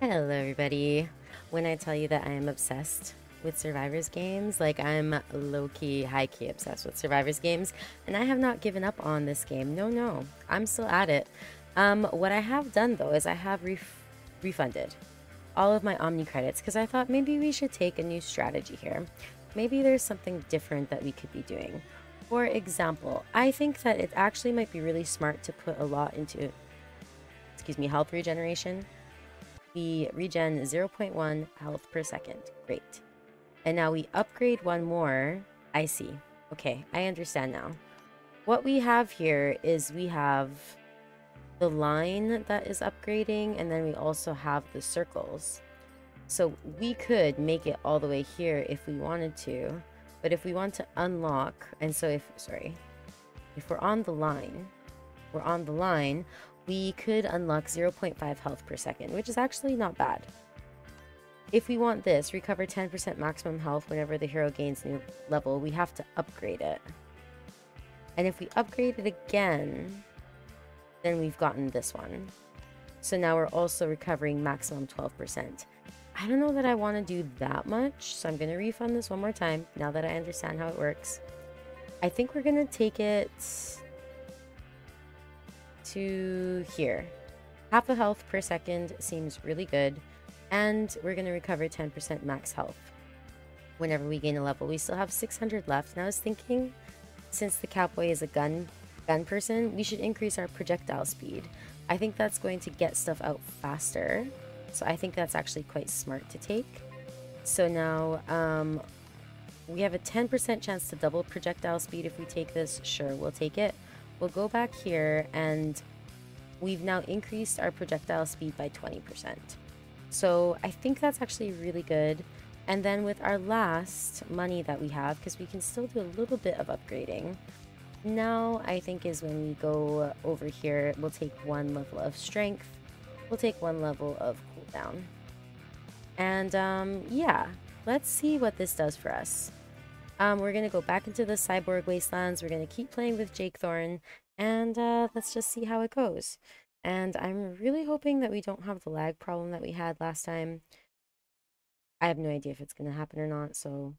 Hello, everybody. When I tell you that I am obsessed with Survivors games, like I'm low key, high key obsessed with Survivors games, and I have not given up on this game. No, no, I'm still at it. Um, what I have done though is I have ref refunded all of my Omni credits because I thought maybe we should take a new strategy here. Maybe there's something different that we could be doing. For example, I think that it actually might be really smart to put a lot into, excuse me, health regeneration. We regen 0.1 health per second. Great. And now we upgrade one more. I see. Okay, I understand now. What we have here is we have the line that is upgrading, and then we also have the circles. So we could make it all the way here if we wanted to, but if we want to unlock, and so if, sorry, if we're on the line, we're on the line, we could unlock 0.5 health per second, which is actually not bad. If we want this, recover 10% maximum health whenever the hero gains new level, we have to upgrade it. And if we upgrade it again, then we've gotten this one. So now we're also recovering maximum 12%. I don't know that I want to do that much, so I'm going to refund this one more time now that I understand how it works. I think we're going to take it to here. Half a health per second seems really good, and we're going to recover 10% max health whenever we gain a level. We still have 600 left, and I was thinking, since the cowboy is a gun gun person, we should increase our projectile speed. I think that's going to get stuff out faster. So I think that's actually quite smart to take. So now um, we have a 10% chance to double projectile speed if we take this. Sure, we'll take it. We'll go back here and we've now increased our projectile speed by 20%. So I think that's actually really good. And then with our last money that we have, because we can still do a little bit of upgrading, now I think is when we go over here, we'll take one level of strength, we'll take one level of cooldown. And um, yeah, let's see what this does for us. Um, we're going to go back into the Cyborg Wastelands, we're going to keep playing with Jake Thorn, and uh, let's just see how it goes. And I'm really hoping that we don't have the lag problem that we had last time. I have no idea if it's going to happen or not, so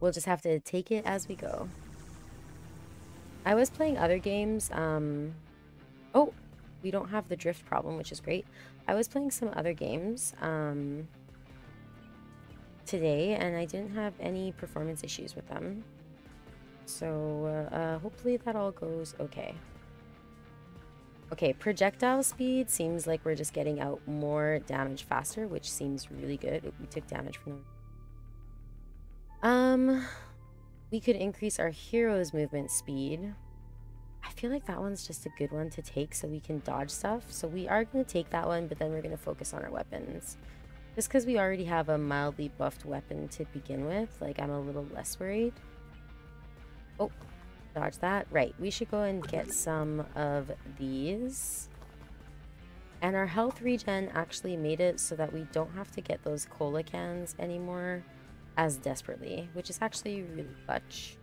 we'll just have to take it as we go. I was playing other games. Um, oh, we don't have the drift problem, which is great. I was playing some other games um, today, and I didn't have any performance issues with them. So uh, hopefully that all goes okay. Okay, projectile speed seems like we're just getting out more damage faster, which seems really good. We took damage from them. Um, we could increase our hero's movement speed. I feel like that one's just a good one to take so we can dodge stuff. So we are going to take that one, but then we're going to focus on our weapons. Just because we already have a mildly buffed weapon to begin with, like I'm a little less worried. Oh, dodge that. Right, we should go and get some of these. And our health regen actually made it so that we don't have to get those cola cans anymore as desperately, which is actually really clutch.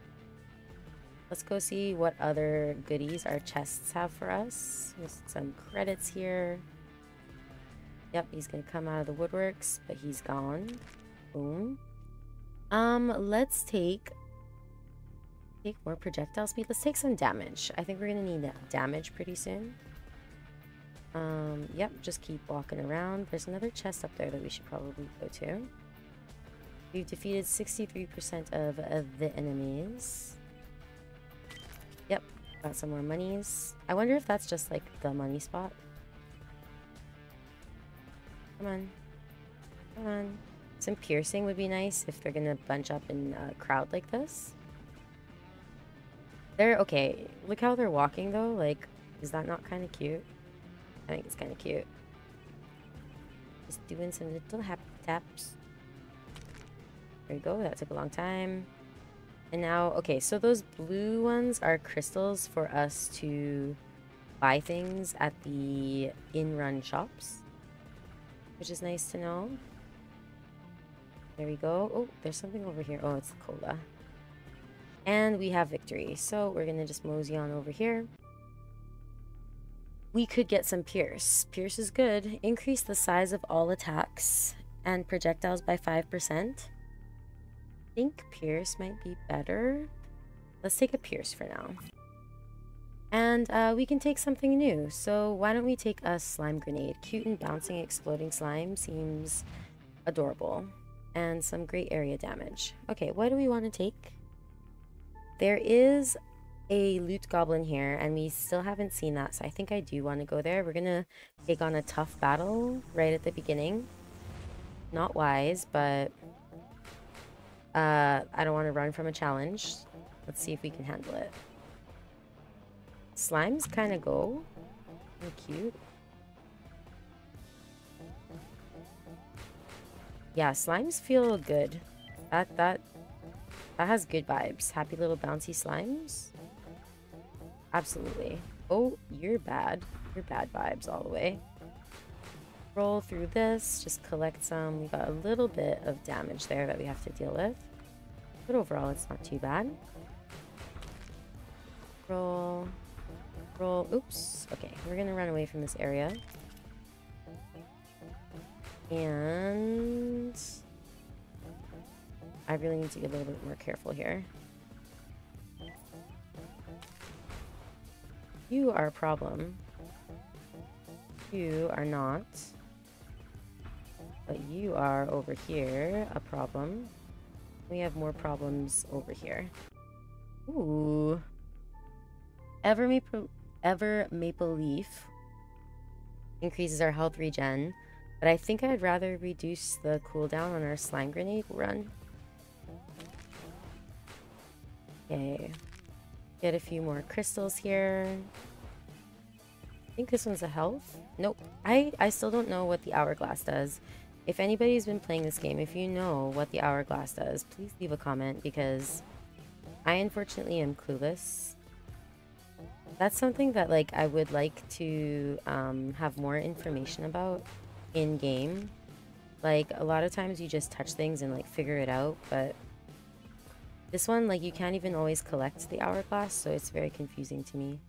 Let's go see what other goodies our chests have for us. There's some credits here. Yep, he's gonna come out of the woodworks, but he's gone. Boom. Um, let's take take more projectile speed. Let's take some damage. I think we're gonna need damage pretty soon. Um, yep, just keep walking around. There's another chest up there that we should probably go to. We've defeated 63% of, of the enemies. Yep, got some more monies. I wonder if that's just like the money spot. Come on. Come on. Some piercing would be nice if they're gonna bunch up in a crowd like this. They're okay. Look how they're walking though. Like, is that not kind of cute? I think it's kind of cute. Just doing some little happy taps. There we go. That took a long time. And now, okay, so those blue ones are crystals for us to buy things at the in-run shops. Which is nice to know. There we go. Oh, there's something over here. Oh, it's the cola. And we have victory. So we're going to just mosey on over here. we could get some Pierce. Pierce is good. Increase the size of all attacks and projectiles by 5%. I think Pierce might be better. Let's take a Pierce for now. And uh, we can take something new. So why don't we take a Slime Grenade? Cute and bouncing exploding slime seems adorable. And some great area damage. Okay, what do we want to take? There is a loot goblin here and we still haven't seen that so I think I do want to go there. We're gonna take on a tough battle right at the beginning. Not wise, but uh, I don't want to run from a challenge. Let's see if we can handle it. Slimes kind of go. They're cute. Yeah, slimes feel good. That that that has good vibes. Happy little bouncy slimes. Absolutely. Oh, you're bad. You're bad vibes all the way. Roll through this, just collect some. We got a little bit of damage there that we have to deal with. But overall, it's not too bad. Roll. Roll. Oops. Okay, we're to run away from this area. And... I really need to get a little bit more careful here. You are a problem. You are not. But you are over here a problem. We have more problems over here. Ooh. Ever Maple, Ever Maple Leaf increases our health regen. But I think I'd rather reduce the cooldown on our slime grenade run. Okay. Get a few more crystals here. I think this one's a health. Nope. I, I still don't know what the hourglass does. If anybody's been playing this game, if you know what the hourglass does, please leave a comment because I unfortunately am clueless. That's something that like I would like to um, have more information about in game. Like a lot of times you just touch things and like figure it out, but this one, like, you can't even always collect the hourglass, so it's very confusing to me.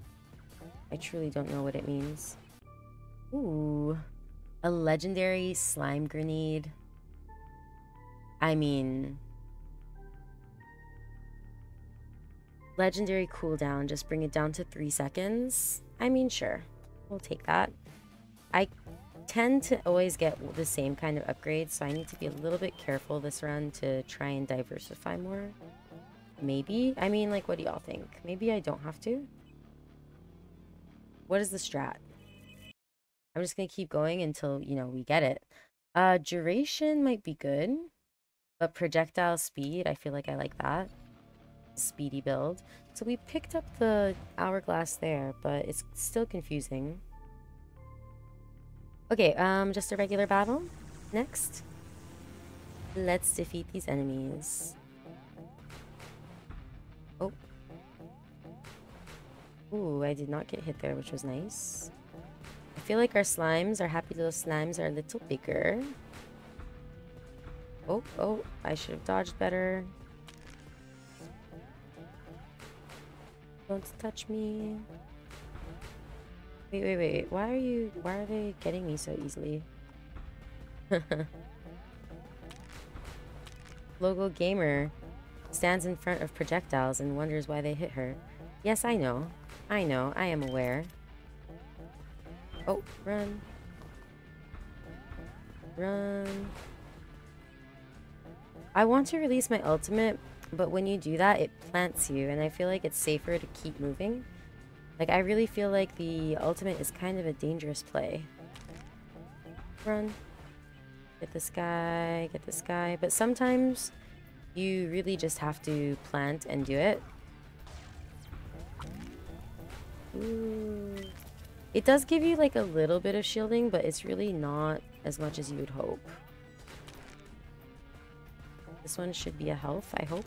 I truly don't know what it means. Ooh. A legendary slime grenade. I mean... Legendary cooldown, just bring it down to three seconds. I mean, sure. We'll take that. I tend to always get the same kind of upgrades, so I need to be a little bit careful this run to try and diversify more. Maybe? I mean, like, what do y'all think? Maybe I don't have to? What is the strat? I'm just gonna keep going until, you know, we get it. Uh, duration might be good. But projectile speed, I feel like I like that. Speedy build. So we picked up the hourglass there, but it's still confusing. Okay, um, just a regular battle. Next. Let's defeat these enemies. Oh. Ooh, I did not get hit there, which was nice. I feel like our slimes, our happy little slimes, are a little bigger. Oh, oh, I should have dodged better. Don't touch me. Wait, wait, wait. Why are you... Why are they getting me so easily? Logo Gamer stands in front of projectiles and wonders why they hit her. Yes, I know. I know. I am aware. Oh, run. Run. I want to release my ultimate, but when you do that, it plants you, and I feel like it's safer to keep moving. Like, I really feel like the ultimate is kind of a dangerous play. Run. Get this guy, get this guy. But sometimes you really just have to plant and do it. Ooh. It does give you like a little bit of shielding, but it's really not as much as you would hope. This one should be a health, I hope.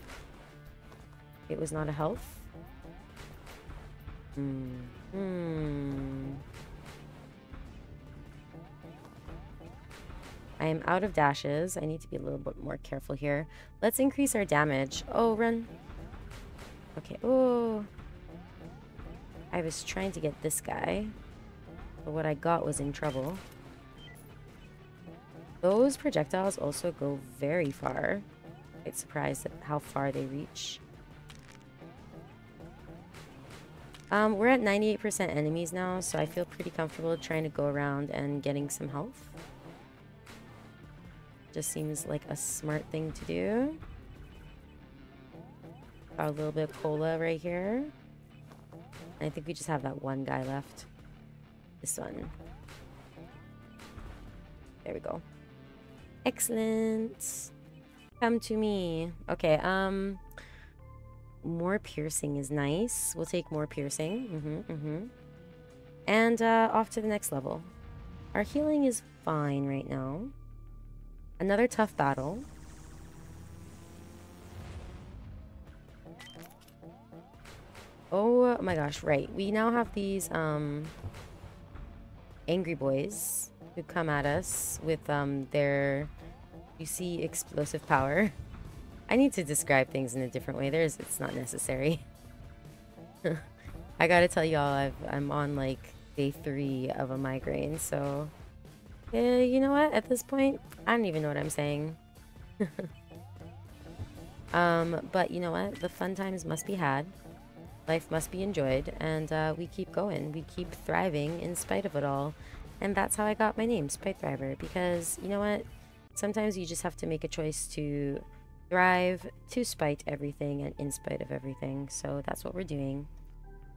It was not a health. Hmm. Hmm. I am out of dashes. I need to be a little bit more careful here. Let's increase our damage. Oh, run. Okay. Oh. I was trying to get this guy. But what I got was in trouble. Those projectiles also go very far. Quite surprised at how far they reach. Um, we're at 98% enemies now, so I feel pretty comfortable trying to go around and getting some health. Just seems like a smart thing to do. Got a little bit of cola right here. I think we just have that one guy left. This one. There we go. Excellent. Come to me. Okay, um... More piercing is nice. We'll take more piercing. Mm-hmm, mm-hmm. And uh, off to the next level. Our healing is fine right now. Another tough battle. Oh my gosh, right. We now have these um angry boys who come at us with um their you see explosive power. I need to describe things in a different way. There's it's not necessary. I gotta tell y'all I'm on like day three of a migraine, so yeah, you know what? At this point, I don't even know what I'm saying. um, but you know what? The fun times must be had. Life must be enjoyed, and uh, we keep going. We keep thriving in spite of it all. And that's how I got my name, Spite Thriver, because you know what? Sometimes you just have to make a choice to thrive to spite everything and in spite of everything. So that's what we're doing.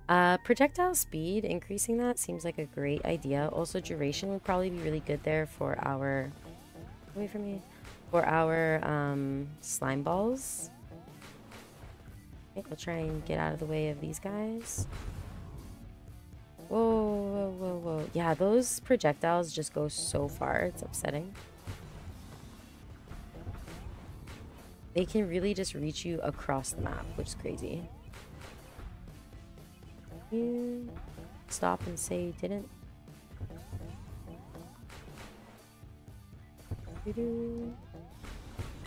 Uh, projectile speed, increasing that seems like a great idea. Also, duration would probably be really good there for our... Wait for me. For our um, slime balls. Okay, we'll try and get out of the way of these guys. Whoa, whoa, whoa, whoa. Yeah, those projectiles just go so far. It's upsetting. They can really just reach you across the map, which is crazy. You stop and say didn't.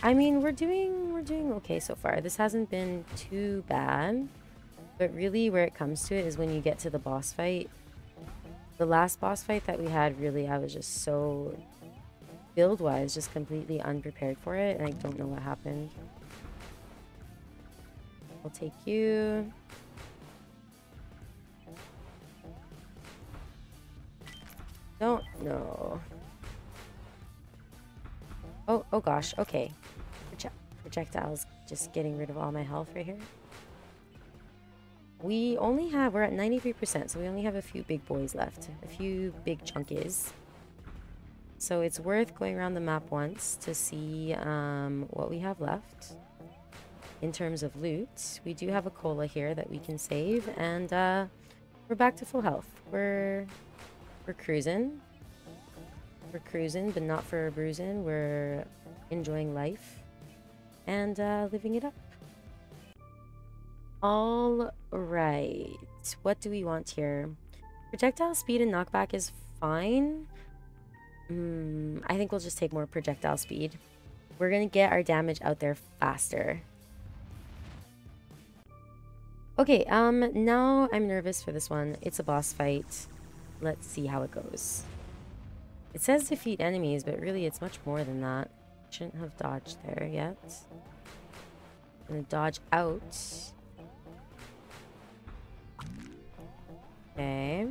I mean, we're doing we're doing okay so far. This hasn't been too bad. But really where it comes to it is when you get to the boss fight. The last boss fight that we had, really, I was just so build-wise just completely unprepared for it, and I don't know what happened. I'll take you. Don't know. Oh, oh gosh, okay. projectiles, just getting rid of all my health right here. We only have, we're at 93%, so we only have a few big boys left. A few big chunkies. So it's worth going around the map once to see um, what we have left. In terms of loot, we do have a cola here that we can save, and uh, we're back to full health. We're we're cruising. We're cruising, but not for a bruising. We're enjoying life and uh, living it up. All right. What do we want here? Projectile speed and knockback is fine. Mm, I think we'll just take more projectile speed. We're to get our damage out there faster. Okay, um, now I'm nervous for this one. It's a boss fight. Let's see how it goes. It says defeat enemies, but really it's much more than that. Shouldn't have dodged there yet. I'm gonna dodge out. Okay.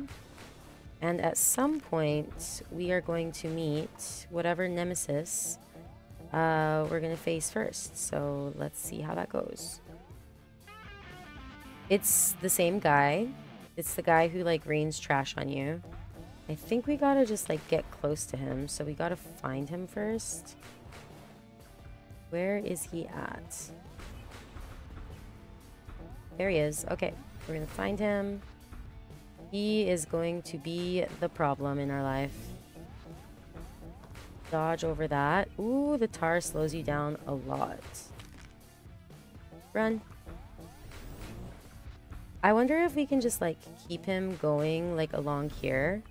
And at some point, we are going to meet whatever nemesis uh, we're going to face first. So let's see how that goes. It's the same guy. It's the guy who like rains trash on you. I think we gotta just like get close to him. So we gotta find him first. Where is he at? There he is. Okay, we're gonna find him. He is going to be the problem in our life. Dodge over that. Ooh, the tar slows you down a lot. Run. I wonder if we can just like keep him going like along here.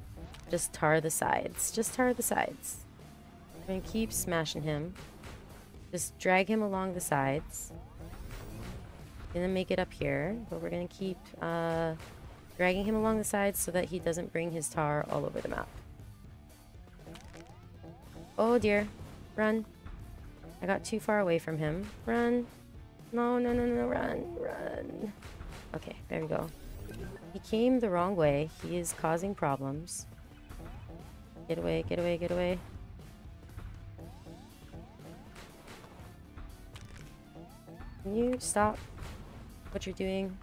Just tar the sides. Just tar the sides. We're gonna keep smashing him. Just drag him along the sides. Gonna make it up here, but we're gonna keep uh dragging him along the sides so that he doesn't bring his tar all over the map. Oh dear. Run. I got too far away from him. Run. No, no, no, no, run, run. Okay, there we go. He came the wrong way. He is causing problems. Get away, get away, get away. Can you stop what you're doing?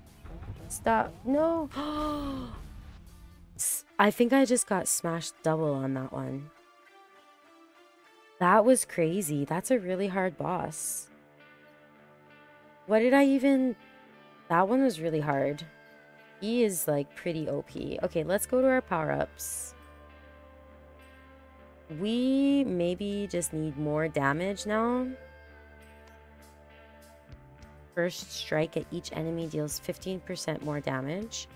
Stop. No. I think I just got smashed double on that one. That was crazy. That's a really hard boss. What did I even... That one was really hard. He is like pretty OP. Okay, let's go to our power-ups. We maybe just need more damage now. First strike at each enemy deals 15% more damage.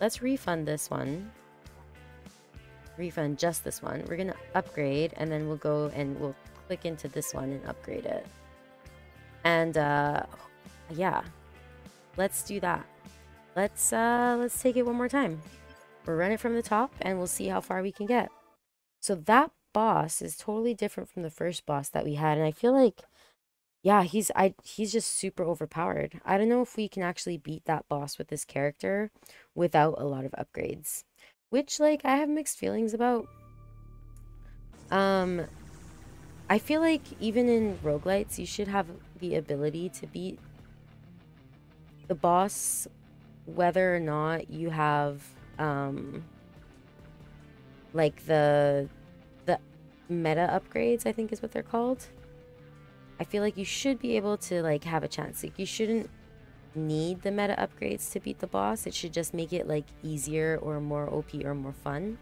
Let's refund this one. Refund just this one. We're going to upgrade and then we'll go and we'll click into this one and upgrade it. And uh, yeah, let's do that. Let's uh, let's take it one more time. We'll run it from the top and we'll see how far we can get. So that boss is totally different from the first boss that we had. And I feel like yeah, he's I he's just super overpowered. I don't know if we can actually beat that boss with this character without a lot of upgrades, which like I have mixed feelings about. Um I feel like even in roguelites, you should have the ability to beat the boss whether or not you have um like the the meta upgrades, I think is what they're called. I feel like you should be able to like have a chance. Like you shouldn't need the meta upgrades to beat the boss. It should just make it like easier or more OP or more fun.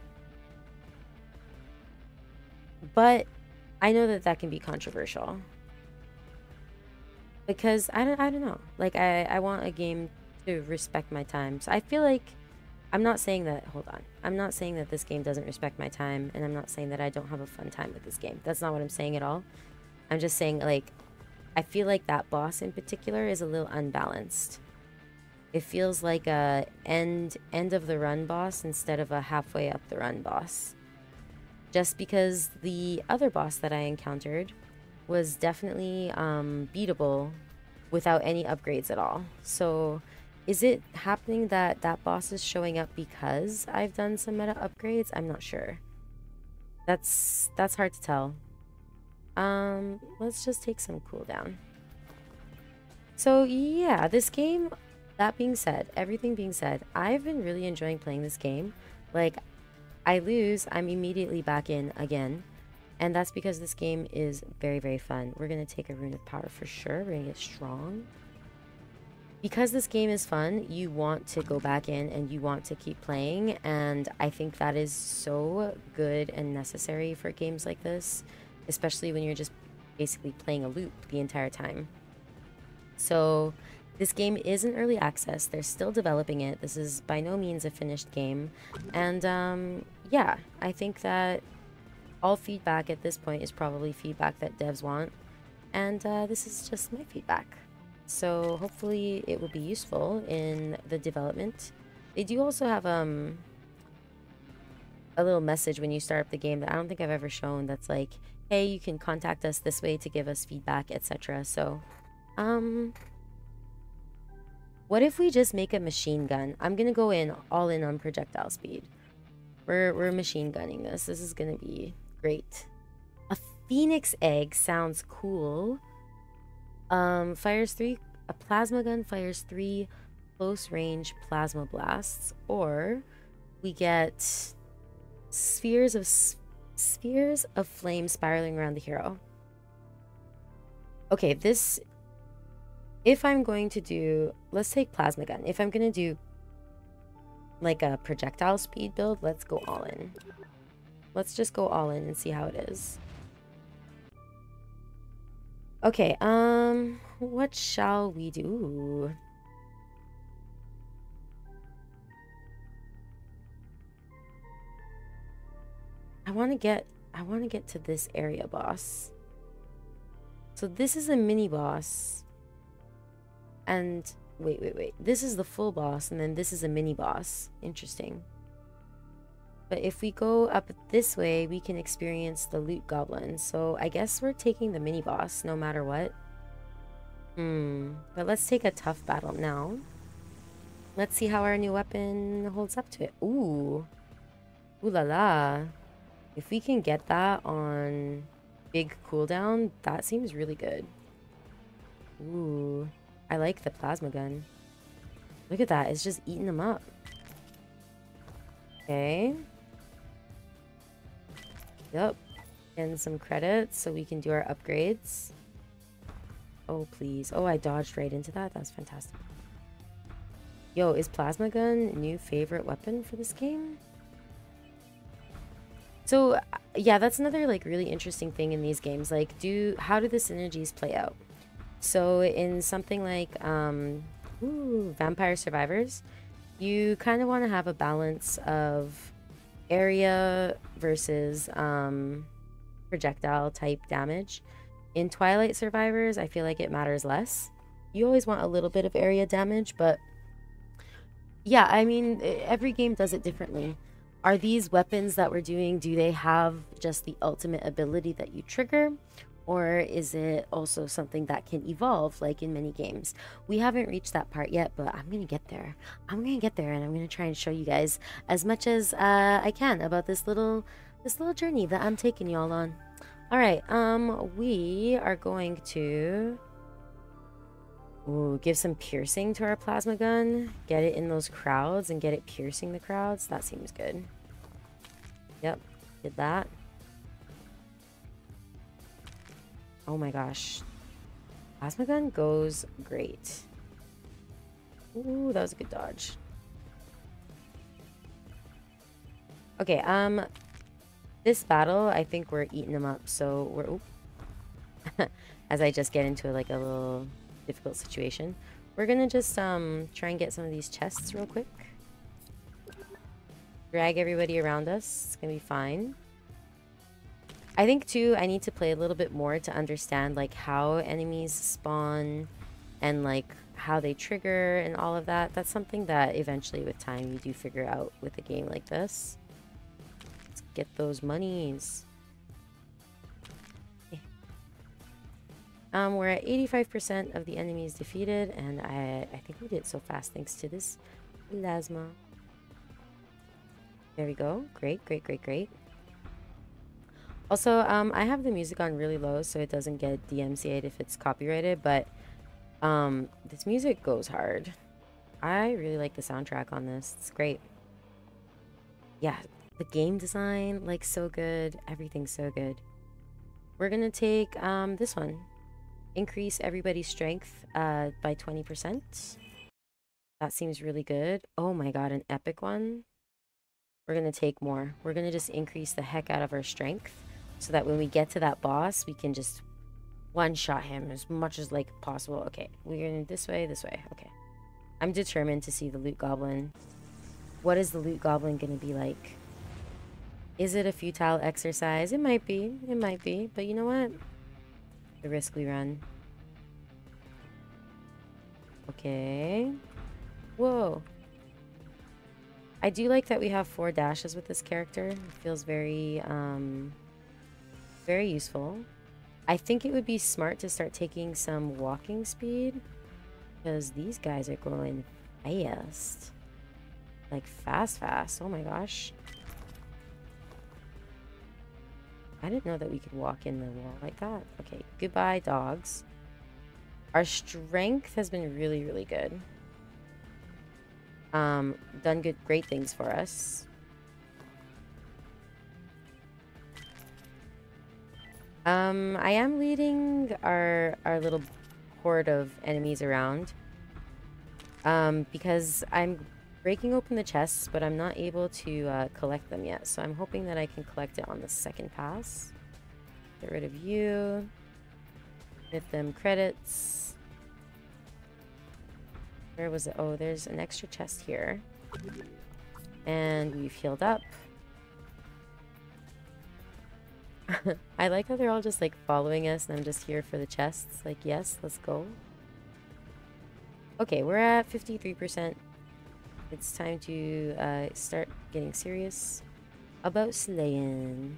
But I know that that can be controversial. Because I don't, I don't know. Like I, I want a game to respect my time. So I feel like I'm not saying that, hold on. I'm not saying that this game doesn't respect my time and I'm not saying that I don't have a fun time with this game. That's not what I'm saying at all. I'm just saying, like, I feel like that boss in particular is a little unbalanced. It feels like a end end of the run boss instead of a halfway up the run boss. Just because the other boss that I encountered was definitely um, beatable without any upgrades at all. So is it happening that that boss is showing up because I've done some meta upgrades? I'm not sure. That's that's hard to tell. Um, let's just take some cooldown. So yeah, this game, that being said, everything being said, I've been really enjoying playing this game. Like, I lose, I'm immediately back in again. And that's because this game is very, very fun. We're going to take a Rune of Power for sure. We're going to get strong. Because this game is fun, you want to go back in and you want to keep playing. And I think that is so good and necessary for games like this especially when you're just basically playing a loop the entire time. So this game is in early access. They're still developing it. This is by no means a finished game. And um, yeah, I think that all feedback at this point is probably feedback that devs want. And uh, this is just my feedback. So hopefully it will be useful in the development. They do also have um, a little message when you start up the game that I don't think I've ever shown that's like, hey, you can contact us this way to give us feedback, etc. So, um, what if we just make a machine gun? I'm gonna go in all in on projectile speed. We're, we're machine gunning this. This is gonna be great. A phoenix egg sounds cool. Um, fires three, a plasma gun fires three close range plasma blasts, or we get spheres of Spheres of flame spiraling around the hero. Okay, this... If I'm going to do... Let's take Plasma Gun. If I'm going to do like a projectile speed build, let's go all in. Let's just go all in and see how it is. Okay, um, what shall we do? I want to get I want to get to this area boss. So this is a mini boss. And Wait, wait, wait. This is the full boss, and then this is a mini boss. Interesting. But if we go up this way, we can experience the loot goblin. So I guess we're taking the mini boss no matter what. Hmm. But let's take a tough battle now. Let's see how our new weapon holds up to it. Ooh. Ooh la la. If we can get that on big cooldown, that seems really good. Ooh. I like the plasma gun. Look at that. It's just eating them up. Okay. Yep. And some credits so we can do our upgrades. Oh, please. Oh, I dodged right into that. That's fantastic. Yo, is Plasma Gun new favorite weapon for this game? So, yeah, that's another, like, really interesting thing in these games. Like, do how do the synergies play out? So, in something like um, ooh, Vampire Survivors, you kind of want to have a balance of area versus um, projectile type damage. In Twilight Survivors, I feel like it matters less. You always want a little bit of area damage, but yeah, I mean, every game does it differently. Are these weapons that we're doing, do they have just the ultimate ability that you trigger? Or is it also something that can evolve like in many games? We haven't reached that part yet, but I'm to get there. I'm to get there and I'm to try and show you guys as much as uh, I can about this little this little journey that I'm taking y'all on. All right, um we are going to Ooh, give some piercing to our plasma gun. Get it in those crowds and get it piercing the crowds. That seems good. Yep, did that. Oh my gosh. Plasma gun goes great. Ooh, that was a good dodge. Okay, um, this battle, I think we're eating them up, so we're, as I just get into like a little difficult situation. We're gonna just um try and get some of these chests real quick. Drag everybody around us. It's gonna be fine. I think too, I need to play a little bit more to understand like how enemies spawn and like how they trigger and all of that. That's something that eventually with time you do figure out with a game like this. Let's get those monies. Um, we're at 85% of the enemies defeated, and I, I think we did so fast thanks to this plasma. There we go. Great, great, great, great. Also, um, I have the music on really low so it doesn't get DMCA'd if it's copyrighted, but um, this music goes hard. I really like the soundtrack on this. It's great. Yeah, the game design, like, so good. Everything's so good. We're gonna take um, this one. Increase everybody's strength uh, by 20%. That seems really good. Oh my god, an epic one. We're going to take more. We're going to just increase the heck out of our strength so that when we get to that boss, we can just one-shot him as much as like possible. Okay, we're going this way, this way. Okay. I'm determined to see the loot goblin. What is the loot goblin going to be like? Is it a futile exercise? It might be. It might be. But you know what? The risk we run. Okay. Whoa. I do like that we have four dashes with this character. It feels very, um, very useful. I think it would be smart to start taking some walking speed because these guys are going fast. Like fast, fast. Oh my gosh. I didn't know that we could walk in the wall like that. Okay, goodbye, dogs. Our strength has been really, really good. Um, done good, great things for us. Um, I am leading our, our little horde of enemies around. Um, because I'm breaking open the chests, but I'm not able to uh, collect them yet. So I'm hoping that I can collect it on the second pass. Get rid of you. Get them credits. Where was it? Oh, there's an extra chest here. And we've healed up. I like how they're all just like following us and I'm just here for the chests. Like, yes, let's go. Okay, we're at 53%. It's time to uh, start getting serious about slaying.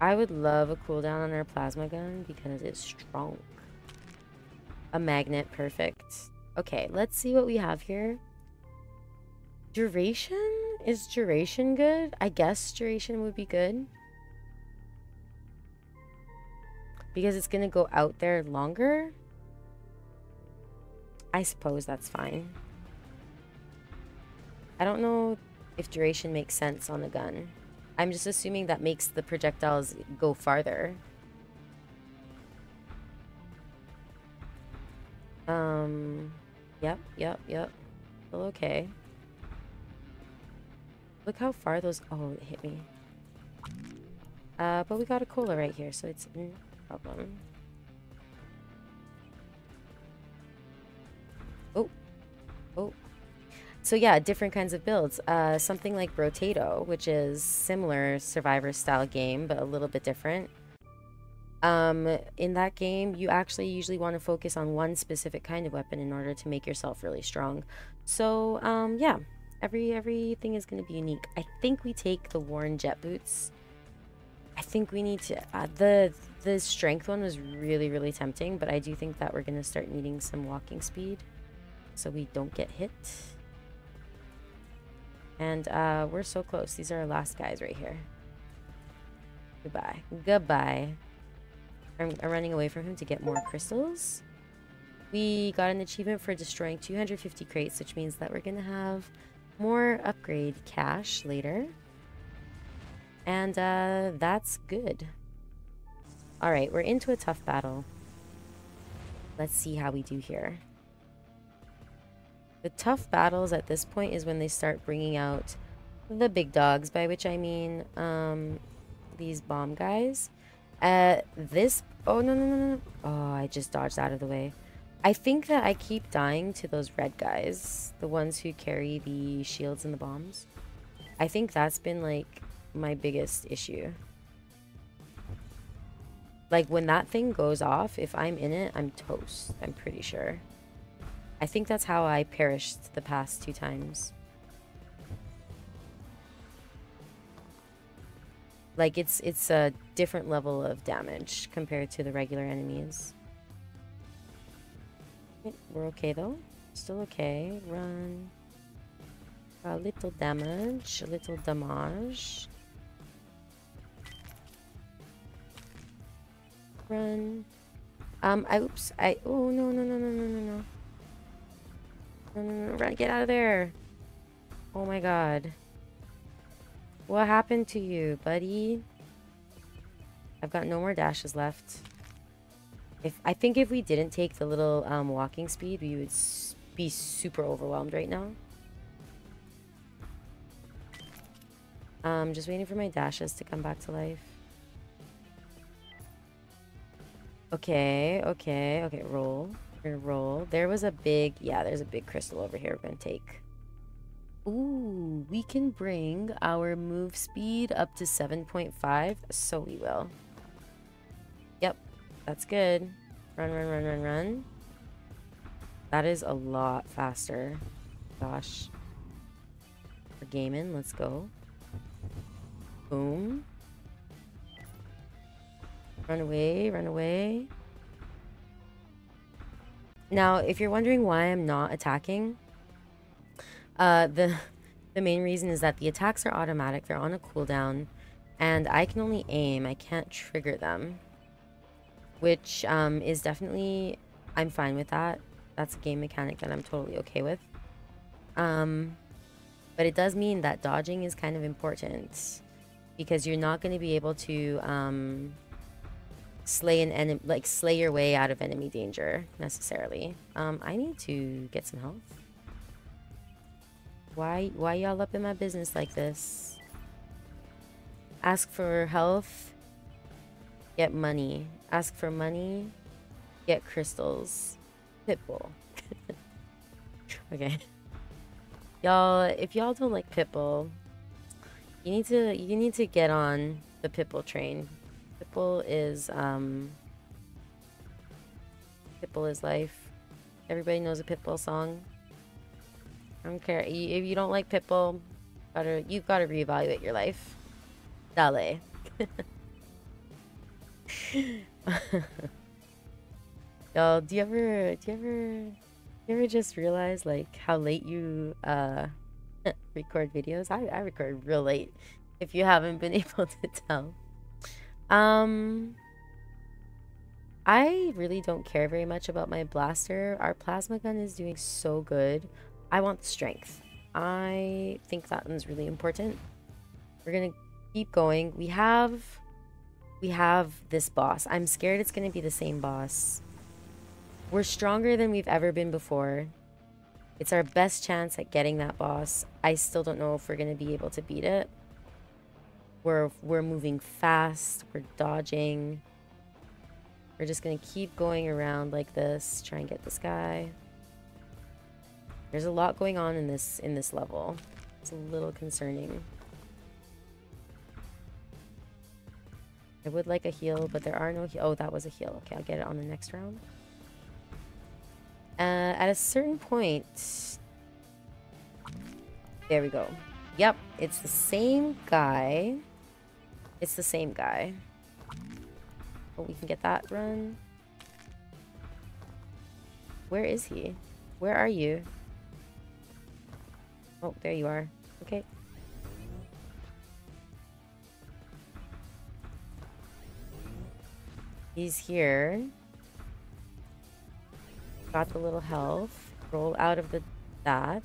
I would love a cooldown on our plasma gun because it's strong. A magnet, perfect. Okay, let's see what we have here. Duration? Is duration good? I guess duration would be good. Because it's going to go out there longer? I suppose that's fine. I don't know if duration makes sense on a gun. I'm just assuming that makes the projectiles go farther. Um, yep, yep, yep. Still okay. Look how far those... Oh, it hit me. Uh, but we got a cola right here, so it's no problem. Oh. Oh. So yeah, different kinds of builds. Uh, something like Brotato, which is similar Survivor style game, but a little bit different. Um, in that game, you actually usually want to focus on one specific kind of weapon in order to make yourself really strong. So, um, yeah, every everything is going to be unique. I think we take the worn jet boots. I think we need to uh, the the strength one was really really tempting, but I do think that we're going to start needing some walking speed so we don't get hit. And uh, we're so close. These are our last guys right here. Goodbye. Goodbye. I'm, I'm running away from him to get more crystals. We got an achievement for destroying 250 crates, which means that we're going to have more upgrade cash later. And uh, that's good. Alright, we're into a tough battle. Let's see how we do here. The tough battles at this point is when they start bringing out the big dogs, by which I mean um, these bomb guys. Uh, this... Oh, no, no, no, no. Oh, I just dodged out of the way. I think that I keep dying to those red guys. The ones who carry the shields and the bombs. I think that's been, like, my biggest issue. Like, when that thing goes off, if I'm in it, I'm toast. I'm pretty sure. I think that's how I perished the past two times. Like, it's, it's a different level of damage compared to the regular enemies. We're okay though. Still okay. Run. A little damage. A little damage. Run. Um, I, oops. I, oh, no, no, no, no, no, no, no. No, no, no, run, get out of there. Oh my god. What happened to you, buddy? I've got no more dashes left. If I think if we didn't take the little um, walking speed, we would be super overwhelmed right now. Um, just waiting for my dashes to come back to life. Okay, okay, okay, roll. Roll. There was a big, yeah, there's a big crystal over here we're gonna take. Ooh, we can bring our move speed up to 7.5, so we will. Yep, that's good. Run, run, run, run, run. That is a lot faster. Gosh. We're gaming. Let's go. Boom. Run away, run away. Now, if you're wondering why I'm not attacking, uh, the the main reason is that the attacks are automatic. They're on a cooldown, and I can only aim. I can't trigger them, which um, is definitely I'm fine with that. That's a game mechanic that I'm totally okay with. Um, but it does mean that dodging is kind of important because you're not going to be able to um, slay an enemy, like slay your way out of enemy danger necessarily. Um, I need to get some health. Why, why y'all up in my business like this? Ask for health, get money. Ask for money, get crystals. Pitbull. okay. Y'all, if y'all don't like Pitbull, you need to you need to get on the Pitbull train. Pitbull is um Pitbull is life. Everybody knows a Pitbull song. I don't care. If you don't like Pitbull, gotta, you've got to reevaluate your life. Dale. Y'all, do you ever, do you ever, do you ever just realize like how late you uh record videos? I, I record real late. If you haven't been able to tell, um, I really don't care very much about my blaster. Our plasma gun is doing so good. I want strength. I think that one's really important. We're gonna keep going. We have we have this boss. I'm scared it's gonna be the same boss. We're stronger than we've ever been before. It's our best chance at getting that boss. I still don't know if we're gonna be able to beat it. We're we're moving fast, we're dodging. We're just gonna keep going around like this, try and get this guy. There's a lot going on in this in this level. It's a little concerning. I would like a heal, but there are no. Oh, that was a heal. Okay, I'll get it on the next round. Uh, at a certain point... There we go. Yep, it's the same guy. It's the same guy. Oh, we can get that run. Where is he? Where are you? Oh, there you are. Okay. He's here. Got the little health. Roll out of the that.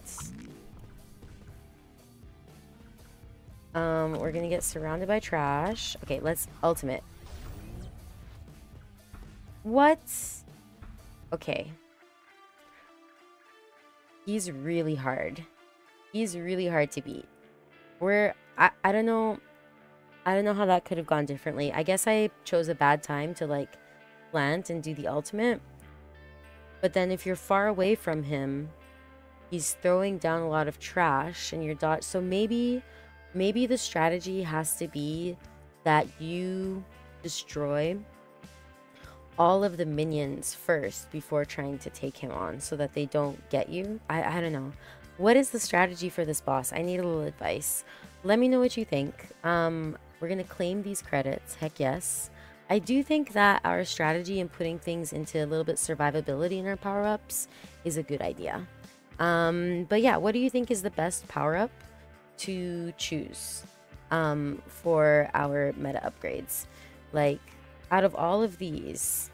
Um, we're gonna get surrounded by trash. Okay, let's ultimate. What? Okay. He's really hard. He's really hard to beat. We're I, I don't know I don't know how that could have gone differently. I guess I chose a bad time to like plant and do the ultimate. But then if you're far away from him, he's throwing down a lot of trash and you're dodge so maybe maybe the strategy has to be that you destroy all of the minions first before trying to take him on so that they don't get you. I, I don't know. What is the strategy for this boss? I need a little advice. Let me know what you think. Um, we're going to claim these credits. Heck yes. I do think that our strategy in putting things into a little bit survivability in our power-ups is a good idea. Um, but yeah, what do you think is the best power-up to choose um, for our meta upgrades? Like, out of all of these,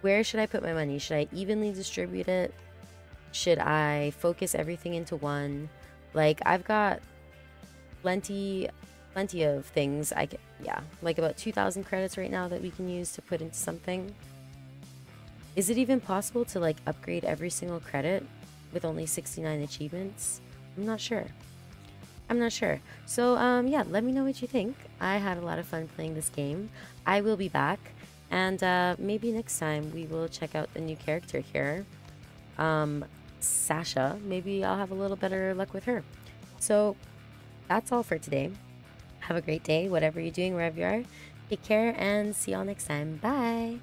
where should I put my money? Should I evenly distribute it? Should I focus everything into one? Like, I've got plenty plenty of things. I get, yeah, like about 2,000 credits right now that we can use to put into something. Is it even possible to like upgrade every single credit with only 69 achievements? I'm not sure. I'm not sure. So um, yeah, let me know what you think. I had a lot of fun playing this game. I will be back. And uh, maybe next time we will check out the new character here. Um, Sasha. Maybe I'll have a little better luck with her. So that's all for today. Have a great day, whatever you're doing, wherever you are. Take care and see y'all next time. Bye.